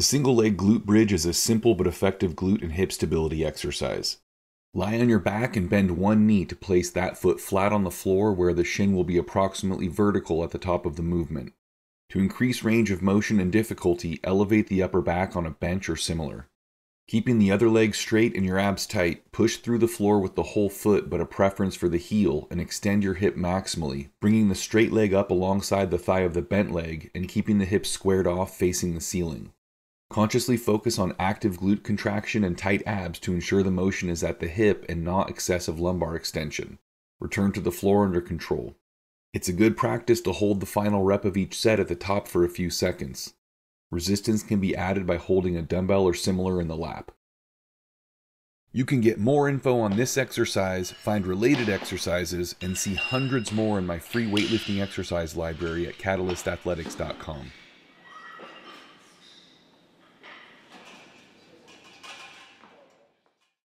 The single leg glute bridge is a simple but effective glute and hip stability exercise. Lie on your back and bend one knee to place that foot flat on the floor where the shin will be approximately vertical at the top of the movement. To increase range of motion and difficulty, elevate the upper back on a bench or similar. Keeping the other leg straight and your abs tight, push through the floor with the whole foot but a preference for the heel and extend your hip maximally, bringing the straight leg up alongside the thigh of the bent leg and keeping the hips squared off facing the ceiling. Consciously focus on active glute contraction and tight abs to ensure the motion is at the hip and not excessive lumbar extension. Return to the floor under control. It's a good practice to hold the final rep of each set at the top for a few seconds. Resistance can be added by holding a dumbbell or similar in the lap. You can get more info on this exercise, find related exercises, and see hundreds more in my free weightlifting exercise library at catalystathletics.com.